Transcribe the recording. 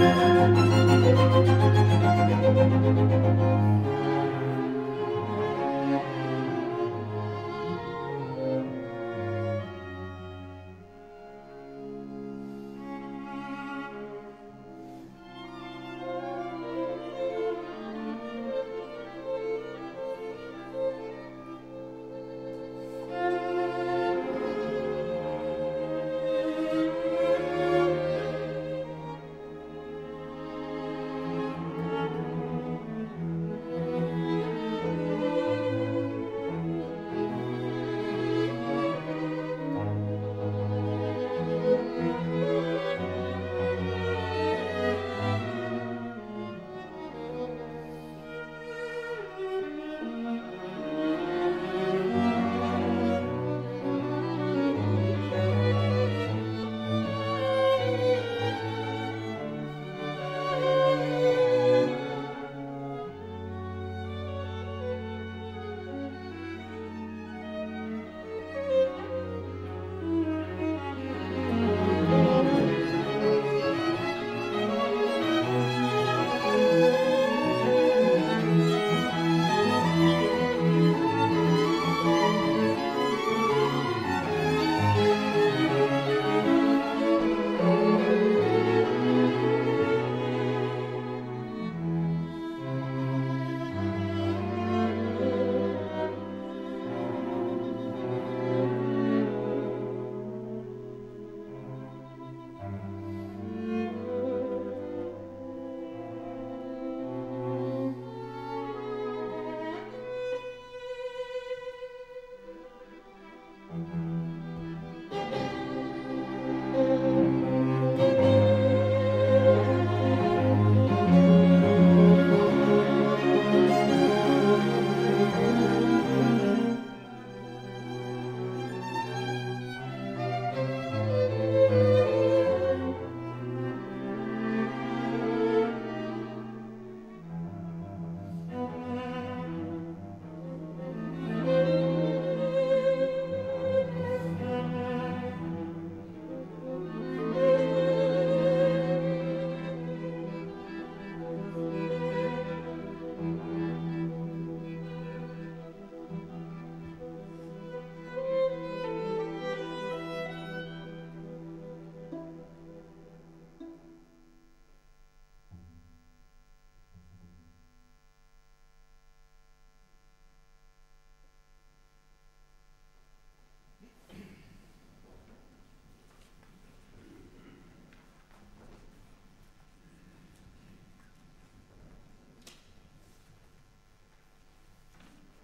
なるほど。